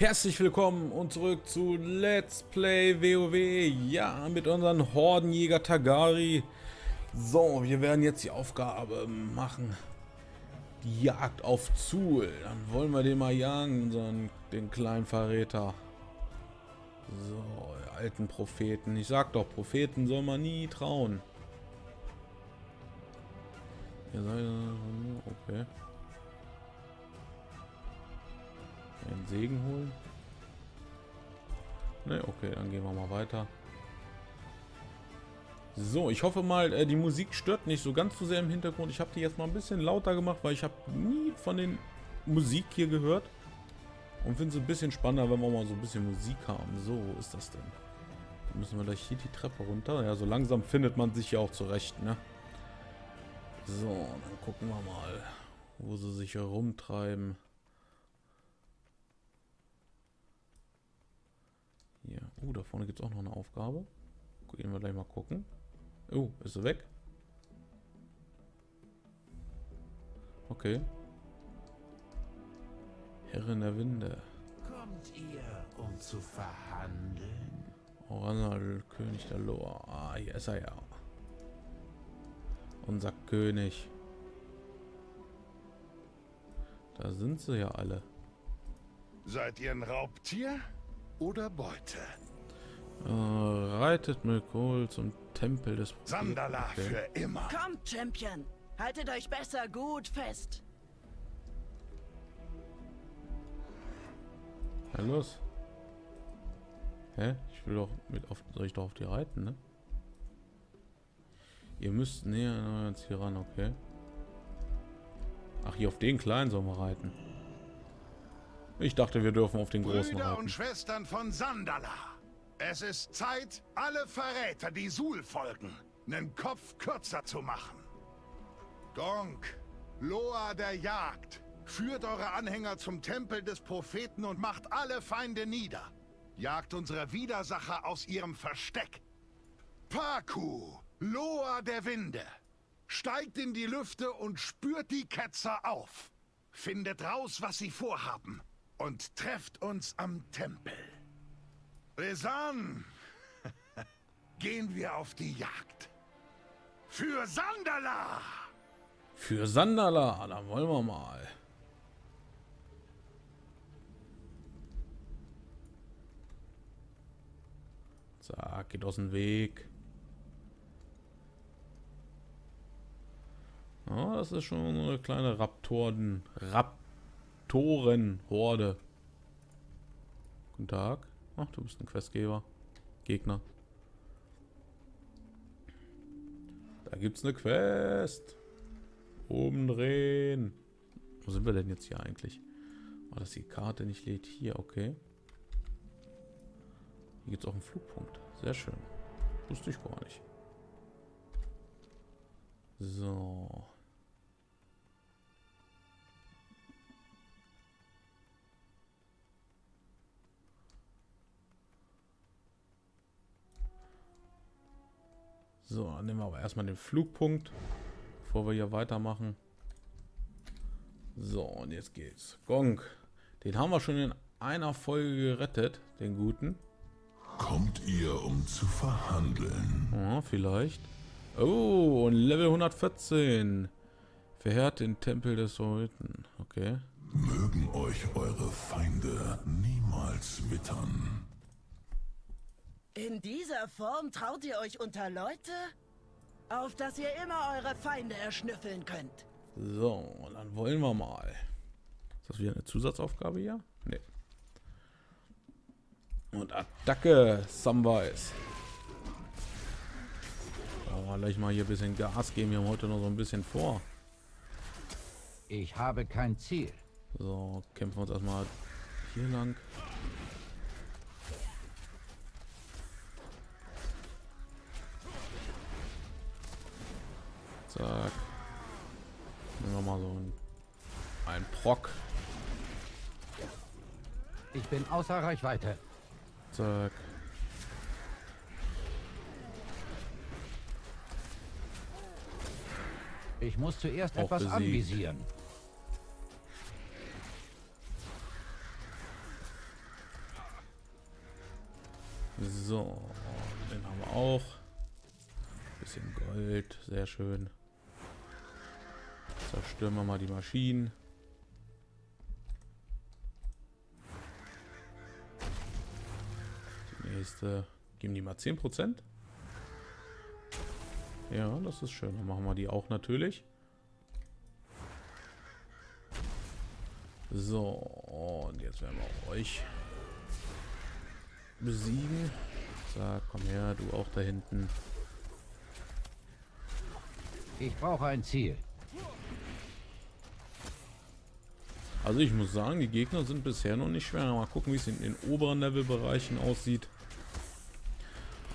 Herzlich willkommen und zurück zu Let's Play WoW. Ja, mit unseren Hordenjäger Tagari. So, wir werden jetzt die Aufgabe machen. Die Jagd auf Zul. Dann wollen wir den mal jagen, unseren, den kleinen Verräter. So, alten Propheten. Ich sag doch, Propheten soll man nie trauen. Okay. Einen Segen holen? Ne, okay, dann gehen wir mal weiter. So, ich hoffe mal, äh, die Musik stört nicht so ganz so sehr im Hintergrund. Ich habe die jetzt mal ein bisschen lauter gemacht, weil ich habe nie von den Musik hier gehört. Und finde es ein bisschen spannender, wenn wir mal so ein bisschen Musik haben. So, wo ist das denn? Dann müssen wir gleich hier die Treppe runter. Ja, so langsam findet man sich ja auch zurecht, ne? So, dann gucken wir mal, wo sie sich herumtreiben. Oh, da vorne gibt es auch noch eine Aufgabe. Gehen wir gleich mal gucken. Oh, ist sie weg? Okay. Herrin der Winde. Kommt ihr, um zu verhandeln? Oranal, König der Loa. Ah, hier ist er ja. Unser König. Da sind sie ja alle. Seid ihr ein Raubtier? oder Beute. Äh, reitet Milkol zum Tempel des Sandala okay. für immer. Kommt, Champion. Haltet euch besser gut fest. Na los. Hä? Ich will doch mit auf. Soll ich doch auf die reiten, ne? Ihr müsst näher an euren Ziel ran, okay. Ach, hier auf den kleinen sollen wir reiten. Ich dachte, wir dürfen auf den großen Brüder reiten. und Schwestern von Sandala. Es ist Zeit, alle Verräter, die Sul folgen, einen Kopf kürzer zu machen. Gonk, Loa der Jagd, führt eure Anhänger zum Tempel des Propheten und macht alle Feinde nieder. Jagt unsere Widersacher aus ihrem Versteck. Paku, Loa der Winde, steigt in die Lüfte und spürt die Ketzer auf. Findet raus, was sie vorhaben und trefft uns am Tempel. Resan, gehen wir auf die Jagd. Für Sandala! Für Sandala, da wollen wir mal. Zack, geht aus dem Weg. Oh, das ist schon eine kleine Raptoren. Rap Torenhorde. Guten Tag. Ach, du bist ein Questgeber. Gegner. Da gibt's eine Quest. Oben drehen. Wo sind wir denn jetzt hier eigentlich? War das die Karte nicht lädt? Hier, okay. Hier gibt es auch einen Flugpunkt. Sehr schön. Wusste ich gar nicht. So. So, dann nehmen wir aber erstmal den Flugpunkt, bevor wir hier weitermachen. So, und jetzt geht's. Gong. Den haben wir schon in einer Folge gerettet, den guten. Kommt ihr, um zu verhandeln? Ja, vielleicht. Oh, und Level 114. Verheert den Tempel des Soriten. Okay. Mögen euch eure Feinde niemals wittern. In dieser Form traut ihr euch unter Leute? Auf dass ihr immer eure Feinde erschnüffeln könnt. So, dann wollen wir mal. Ist das wieder eine Zusatzaufgabe hier? Nee. Und Attacke, Samwise. Aber gleich mal hier ein bisschen Gas geben. Wir haben heute noch so ein bisschen vor. Ich habe kein Ziel. So, kämpfen wir uns erstmal hier lang. Nehmen wir mal so ein, ein Proc. Ich bin außer Reichweite. Zack. Ich muss zuerst Auch etwas besiegt. anvisieren. So, den haben wir auch. Bisschen Gold, sehr schön. Zerstören wir mal die Maschinen. Die nächste. Geben die mal 10%? Ja, das ist schön. Dann machen wir die auch natürlich. So, und jetzt werden wir euch besiegen. Sag, komm her, du auch da hinten. Ich brauche ein Ziel. Also ich muss sagen, die Gegner sind bisher noch nicht schwer. Mal gucken, wie es in den oberen Levelbereichen aussieht.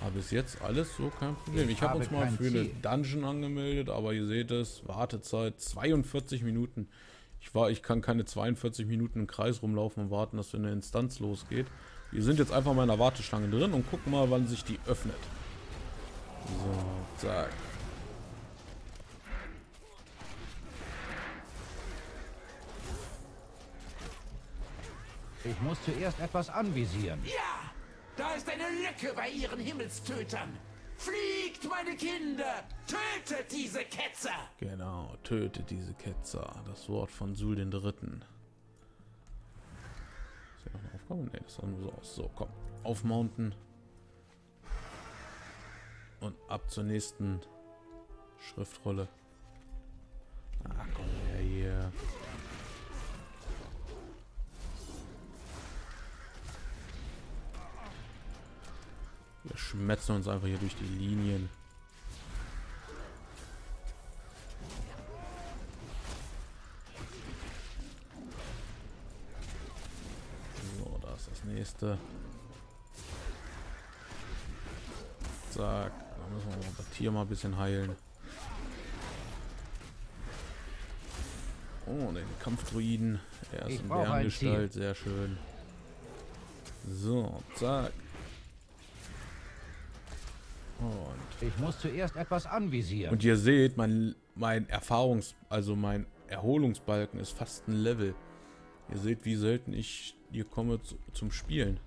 Aber bis jetzt alles so kein Problem. Ich, ich habe uns mal für eine Dungeon angemeldet, aber ihr seht es, Wartezeit 42 Minuten. Ich war, ich kann keine 42 Minuten im Kreis rumlaufen und warten, dass eine Instanz losgeht. Wir sind jetzt einfach mal in der Warteschlange drin und gucken mal, wann sich die öffnet. So, zack. Ich muss zuerst etwas anvisieren. Ja! Da ist eine Lücke bei ihren Himmelstötern. Fliegt, meine Kinder! Tötet diese Ketzer! Genau, tötet diese Ketzer. Das Wort von Sul den Dritten. Ist hier noch eine Aufgabe? Ne, das sah nur so aus. So, komm. Auf Mountain. Und ab zur nächsten Schriftrolle. Ah, komm schmetzen uns einfach hier durch die Linien. So, da ist das nächste. Zack. Da müssen wir das Tier mal ein bisschen heilen. Oh, den Kampfdruiden. Er ist in Bärengestalt. Sehr schön. So, zack. Und ich muss zuerst etwas anvisieren. Und ihr seht, mein, mein Erfahrungs-, also mein Erholungsbalken ist fast ein Level. Ihr seht, wie selten ich hier komme zu, zum Spielen.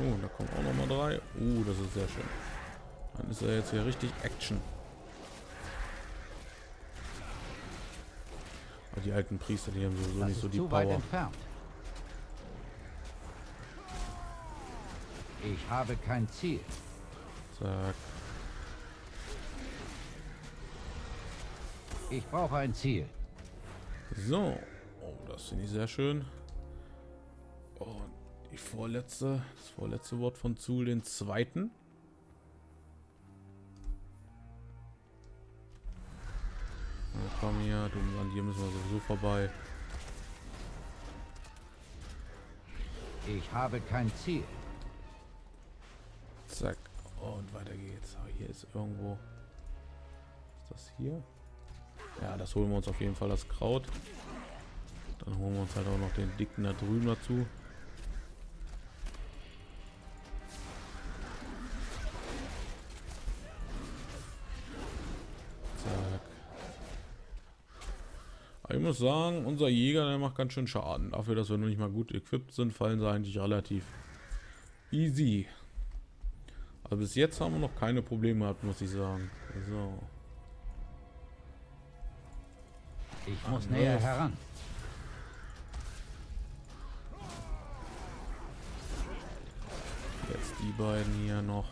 Oh, da kommen auch noch mal drei. Oh, das ist sehr schön. Dann ist er jetzt hier richtig Action. Aber die alten Priester, die haben sowieso das nicht so die Power. Entfernt. Ich habe kein Ziel. Zack. Ich brauche ein Ziel. So. Oh, das finde ich sehr schön. Und die vorletzte, das vorletzte Wort von Zul, den zweiten. Na, komm hier, du, an dir müssen wir sowieso vorbei. Ich habe kein Ziel. Zack. Und weiter geht's. Oh, hier ist irgendwo. Ist das hier? Ja, das holen wir uns auf jeden Fall das Kraut. Dann holen wir uns halt auch noch den dicken da drüben dazu. Ich muss sagen, unser Jäger, der macht ganz schön Schaden. Dafür, dass wir noch nicht mal gut equipped sind, fallen sie eigentlich relativ easy. Aber bis jetzt haben wir noch keine Probleme gehabt, muss ich sagen. So. Ich muss Ach, näher heran. Jetzt die beiden hier noch.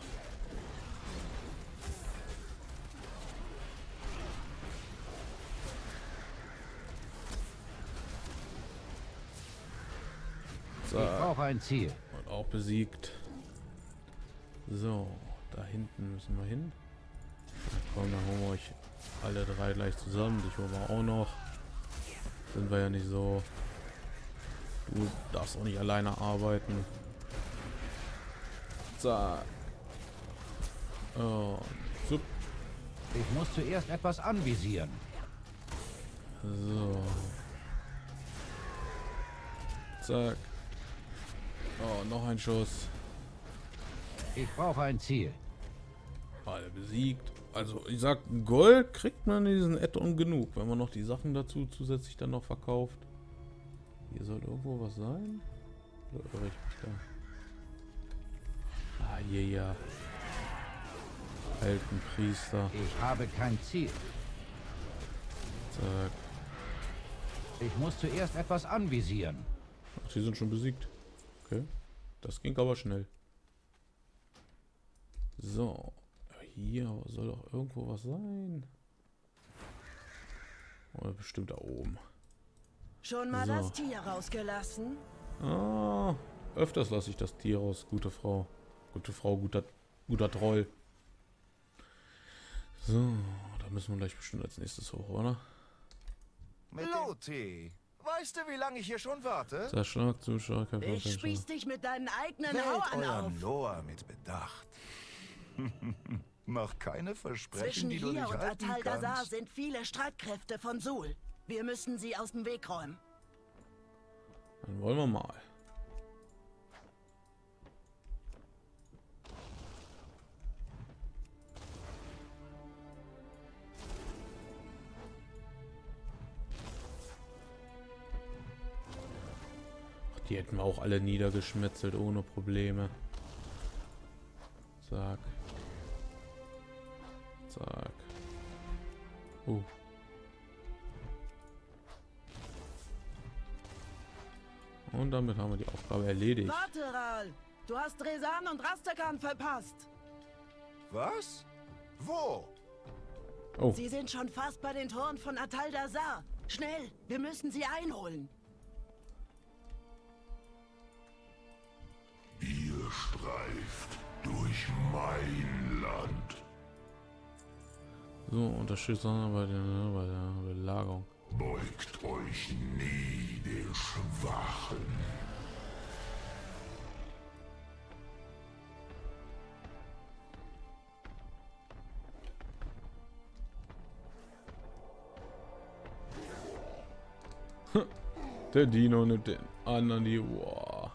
So. Ich brauche ein Ziel. Und auch besiegt. So, da hinten müssen wir hin. Komm, dann holen wir euch alle drei gleich zusammen. Dich holen wir auch noch. Sind wir ja nicht so. Du darfst auch nicht alleine arbeiten. Zack. Oh, sup. Ich muss zuerst etwas anvisieren. So. Zack. Oh, noch ein Schuss. Ich brauche ein Ziel. Alle besiegt. Also ich sag, Gold kriegt man in diesen Add-on genug, wenn man noch die Sachen dazu zusätzlich dann noch verkauft. Hier soll irgendwo was sein. Oder irre ich mich da? Ah, hier ja. Alten Priester. Ich habe kein Ziel. Zack. Ich muss zuerst etwas anvisieren. Ach, die sind schon besiegt. Okay. Das ging aber schnell. So. Hier soll doch irgendwo was sein. Oder bestimmt da oben. Schon mal So. das Tier rausgelassen? Ah, öfters lasse ich das Tier raus, gute Frau. Gute Frau, guter, guter Troll. So, da müssen wir gleich bestimmt als nächstes hoch, oder? Loti, weißt du, wie lange ich hier schon warte? Zerschlag, Zuschlag, Ich spieß dich mit deinen eigenen Wählt Hauern auf. euren Noah mit Bedacht. Mach keine Versprechen, Zwischen die du hier nicht und Atal sind viele Streitkräfte von Sul. Wir müssen sie aus dem Weg räumen. Dann wollen wir mal. Ach, die hätten wir auch alle niedergeschmetzelt ohne Probleme. Zack. Zack. Uh. Und damit haben wir die Aufgabe erledigt. Warte, Ral! Du hast Resan und Rastakan verpasst. Was? Wo? Oh, Sie sind schon fast bei den Toren von Atal Dazar. Schnell, wir müssen sie einholen. Ihr streift durch mein Land. So, unterstützt bei der, ne, bei der Belagerung. Beugt euch nie den Schwachen. Der Dino nimmt den anderen die. Wow.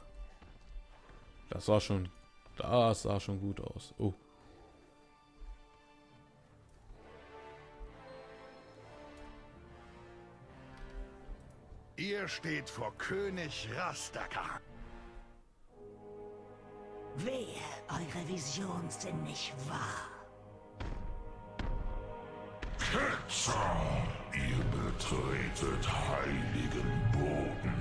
Das sah schon. Das sah schon gut aus. Oh. Ihr steht vor König Rastakan. Wehe, eure Visionen sind nicht wahr. Ketzer, ihr betretet heiligen Boden.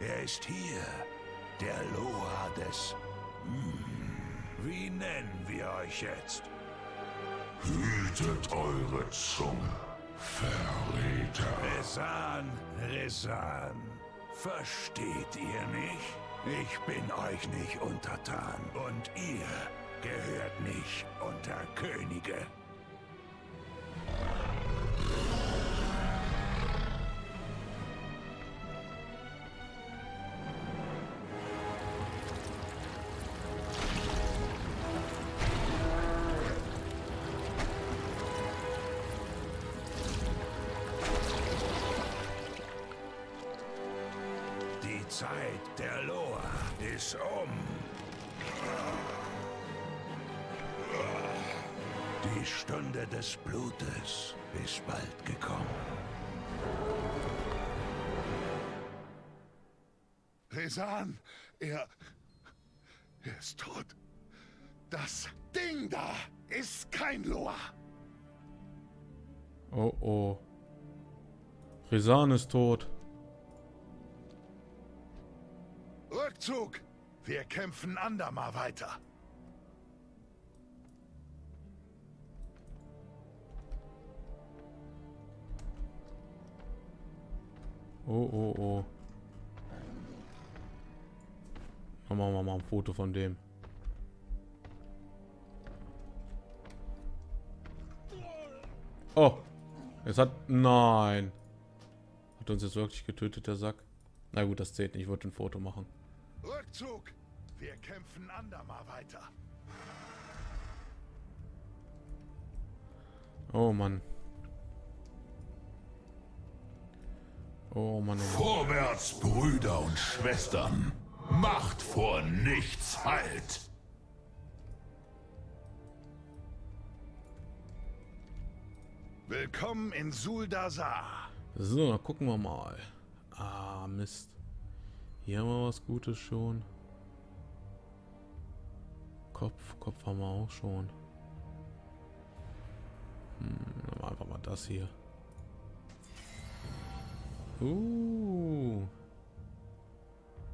Er ist hier. Der Loa des... Hm. Wie nennen wir euch jetzt? Hütet eure Zunge, Verräter. Resan, Resan. Versteht ihr mich? Ich bin euch nicht untertan und ihr gehört nicht unter Könige. Zeit der Loa ist um. Die Stunde des Blutes ist bald gekommen. Resan, er... Er ist tot. Das Ding da ist kein Loa. Oh oh. Resan ist tot. Rückzug! Wir kämpfen andermal weiter. Oh oh oh. Dann machen wir mal ein Foto von dem. Oh. Es hat... Nein. Hat uns jetzt wirklich getötet, der Sack. Na gut, das zählt nicht. Ich wollte ein Foto machen. Rückzug! Wir kämpfen andermal weiter. Oh Mann. Oh Mann, oh Mann. Vorwärts, Brüder und Schwestern. Macht vor nichts Halt. Willkommen in Suldazar. So, gucken wir mal. Ah, Mist. Hier haben wir was Gutes schon. Kopf, Kopf haben wir auch schon. Hm, einfach mal das hier. Uh.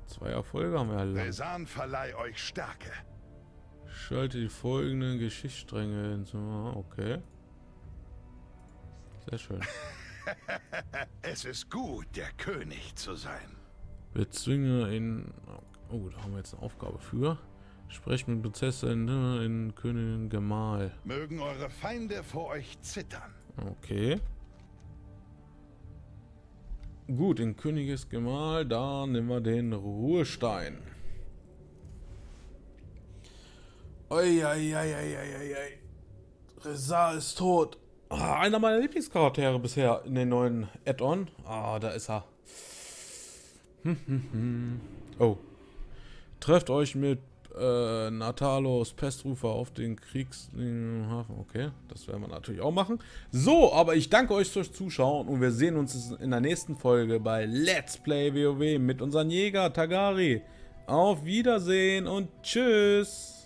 Zwei Erfolge haben wir erlangt. Resan verleih euch Stärke. Schalte die folgenden Geschichtsstränge hinzu. Okay. Sehr schön. Es ist gut, der König zu sein. Bezwinge in... Oh, da haben wir jetzt eine Aufgabe für. Sprech mit Prinzessin ne, in Königin Gemahl. Mögen eure Feinde vor euch zittern. Okay. Gut, in Königes Gemahl, da nehmen wir den Ruhestein. Eieieiei. Reza ist tot. Ah, einer meiner Lieblingscharaktere bisher in den neuen Add-on. Ah, da ist er. Hm, hm, hm. Oh. Trefft euch mit äh, Natalos Pestrufer auf den Kriegshafen. Okay, das werden wir natürlich auch machen. So, aber ich danke euch fürs Zuschauen und wir sehen uns in der nächsten Folge bei Let's Play WoW mit unserem Jäger Tagari. Auf Wiedersehen und tschüss.